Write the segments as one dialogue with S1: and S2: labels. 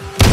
S1: I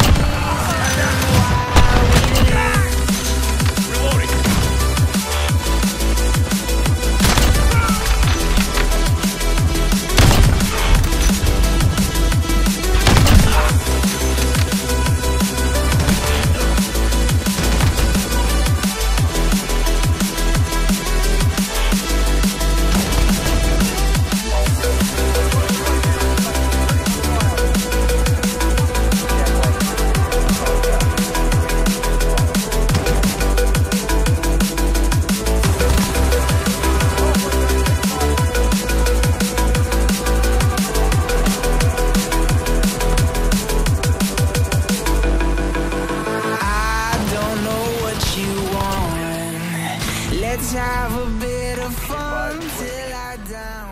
S1: Let's have a bit of fun till I downfall.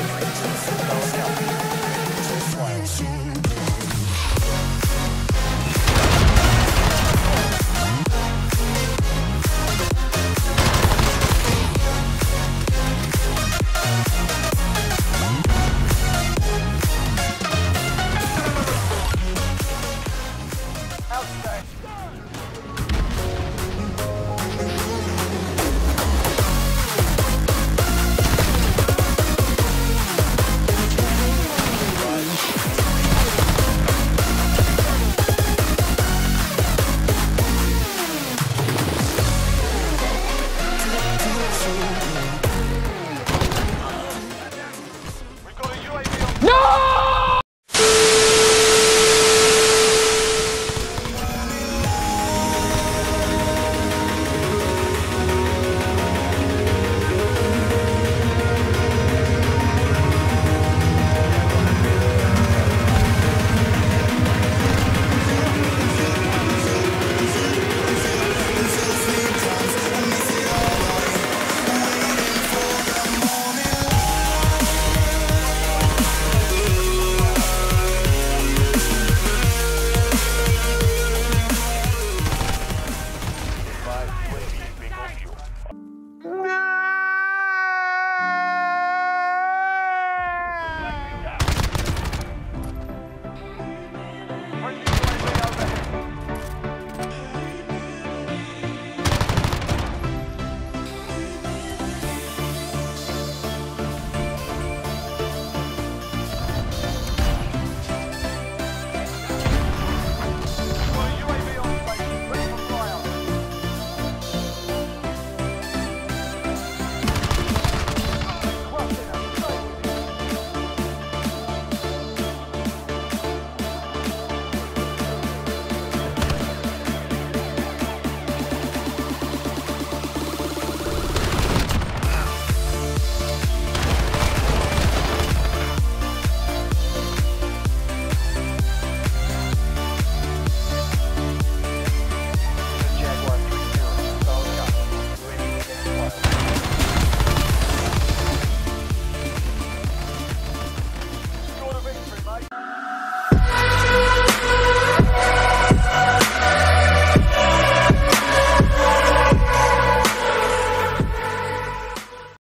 S1: the races going up. you